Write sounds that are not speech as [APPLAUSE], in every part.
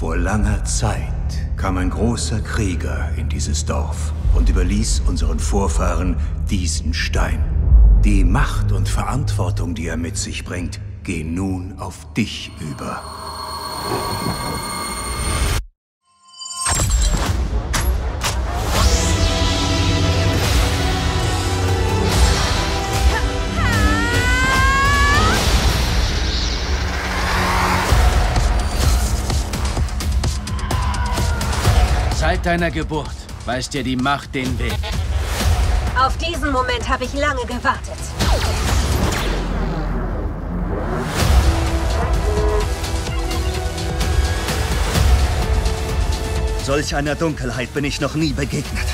Vor langer Zeit kam ein großer Krieger in dieses Dorf und überließ unseren Vorfahren diesen Stein. Die Macht und Verantwortung, die er mit sich bringt, gehen nun auf dich über. Seit deiner Geburt weist dir die Macht den Weg. Auf diesen Moment habe ich lange gewartet. Solch einer Dunkelheit bin ich noch nie begegnet.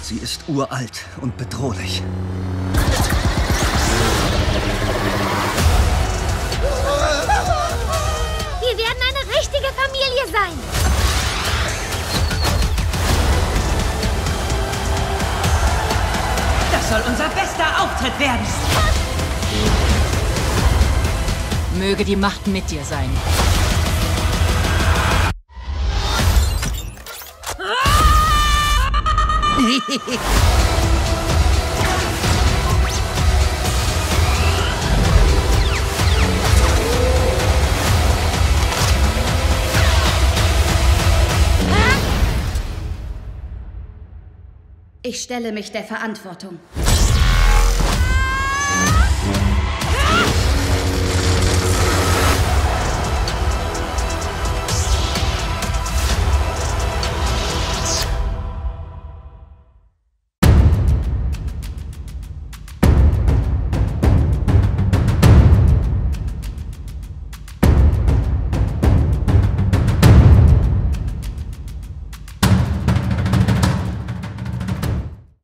Sie ist uralt und bedrohlich. Richtige Familie sein. Das soll unser bester Auftritt werden. Möge die Macht mit dir sein. [LAUGHS] [LAUGHS] Ich stelle mich der Verantwortung.